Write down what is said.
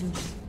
azuis.